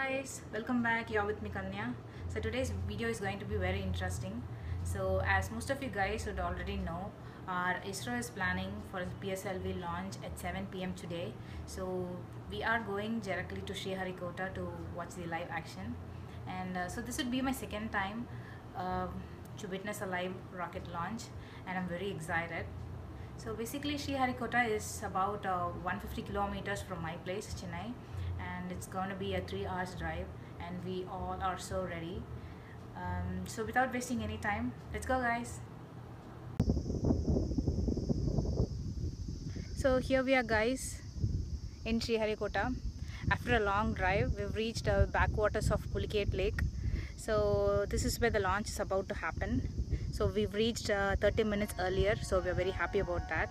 guys, welcome back. You're with me Kanya. So today's video is going to be very interesting. So as most of you guys would already know, our ISRO is planning for PSLV launch at 7 p.m. today. So we are going directly to Sriharikota to watch the live action. And uh, so this would be my second time uh, to witness a live rocket launch, and I'm very excited. So basically, Sriharikota is about uh, 150 kilometers from my place, Chennai, and it's going to be a three hours drive, and we all are so ready. Um, so without wasting any time, let's go, guys. So here we are, guys, in Sriharikota. After a long drive, we've reached the backwaters of Pulicat Lake so this is where the launch is about to happen. So we've reached uh, 30 minutes earlier so we're very happy about that.